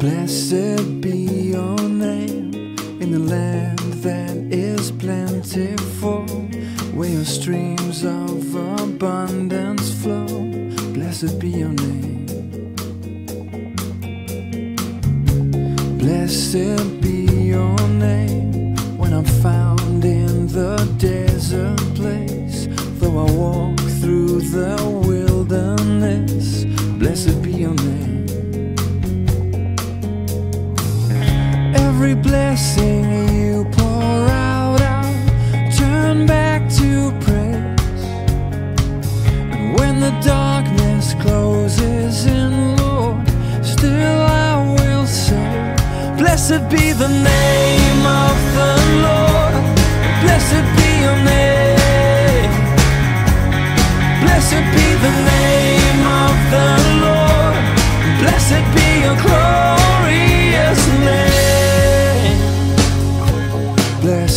Blessed be your name in the land that is plentiful, where your streams of abundance flow. Blessed be your name. Blessed be your name when I'm found in the desert place. Though I walk through the wilderness, blessed Every blessing you pour out, I'll turn back to praise. And when the darkness closes in, Lord, still I will say, Blessed be the name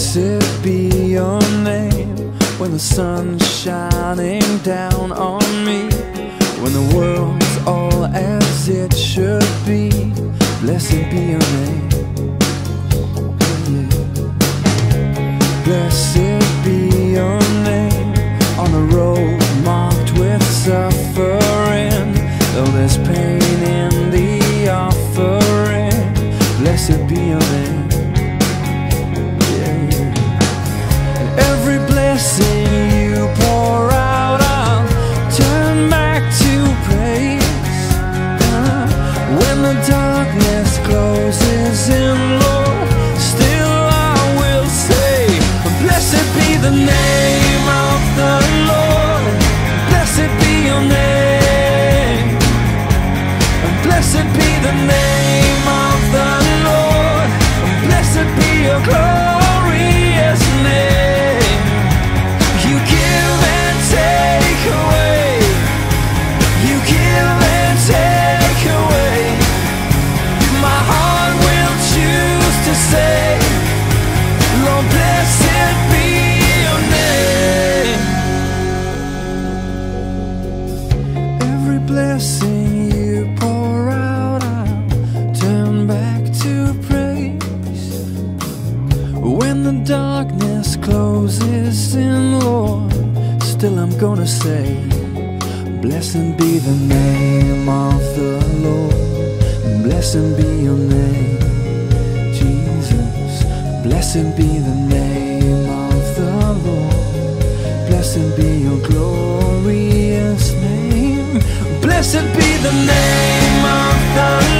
Blessed be your name when the sun's shining down on me. When the world's all as it should be. Blessed be your name. Blessed closes in, Lord, still I'm gonna say, Blessed be the name of the Lord. Blessed be your name, Jesus. Blessed be the name of the Lord. Blessed be your glorious name. Blessed be the name.